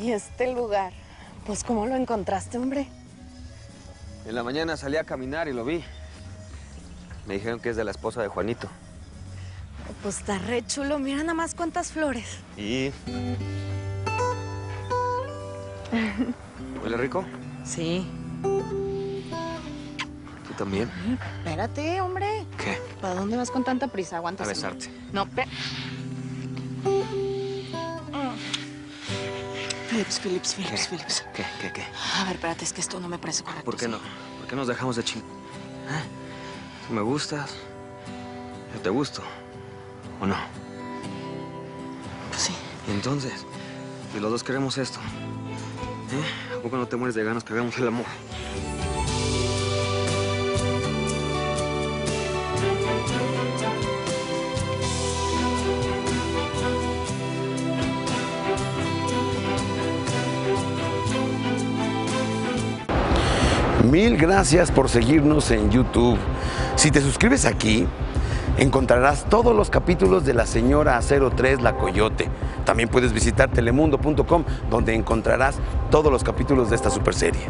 Y este lugar, pues ¿cómo lo encontraste, hombre? En la mañana salí a caminar y lo vi. Me dijeron que es de la esposa de Juanito. Pues está re chulo, mira nada más cuántas flores. ¿Y? ¿Huele rico? Sí. ¿Tú también? Espérate, hombre. ¿Qué? ¿Para dónde vas con tanta prisa? Aguanta. A besarte. No, pe... Philips, Philips, Philips, ¿Qué? Philips. ¿Qué? ¿Qué? ¿Qué? A ver, espérate, es que esto no me parece correcto. ¿Por qué no? ¿Por qué nos dejamos de ching... ¿Eh? Tú me gustas, yo te gusto, ¿o no? Pues sí. Y entonces, si los dos queremos esto, ¿eh? ¿A poco no te mueres de ganas que hagamos el amor? Mil gracias por seguirnos en YouTube. Si te suscribes aquí, encontrarás todos los capítulos de La Señora 03 La Coyote. También puedes visitar telemundo.com donde encontrarás todos los capítulos de esta super serie.